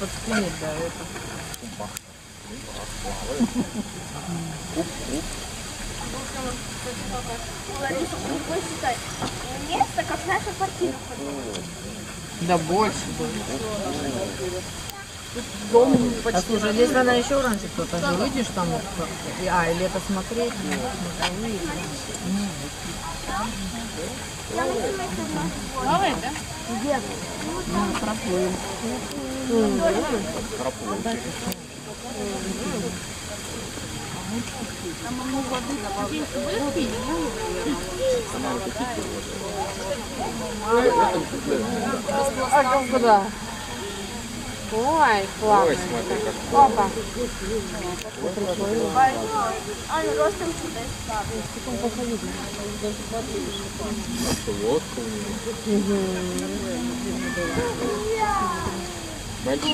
подскинет, да, это. Лариса, вы считать, место, как наша квартира. Да больше будет. Дом почти. А слушай, здесь она еще раньше кто-то жил, видишь там, вот, а, или это смотреть, смотровые. Новая, да? Ну, проплыл. А как куда? Ой, классно. Папа. А, ну ростом сюда Лодка у него. Большой.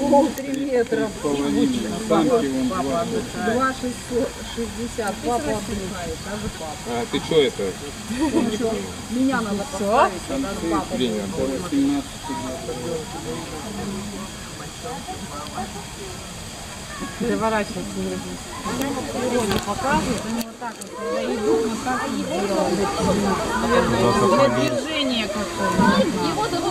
О, три метра. Самки вон два. Два шестьдесят. Папа отдыхает, даже папа. А, ты что это? Меня надо поставить, а Ты, папа. блин, а то 18 Переворачивается. Природе показывает, они вот так вот, когда идут, вот так вот делают. Для движения какое-то.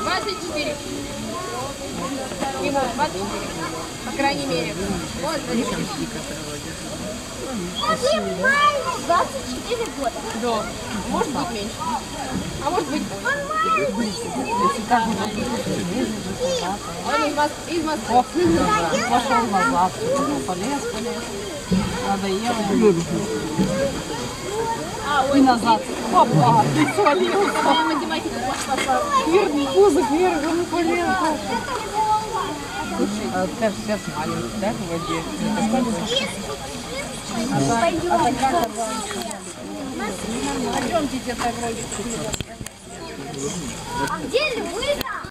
24. Ему 24. По крайней мере. Вот, смотри. 24 года. Да. Может быть меньше. А может быть больше. Он из, Мос... из Москвы. Пошел назад, полез, полез. Надоело. И назад. Папа, ты свалился. моя математика пошла. Вверх, пузо вверх. А, ты же сейчас маленький, да, в воде? Пойдем. А где Луиза?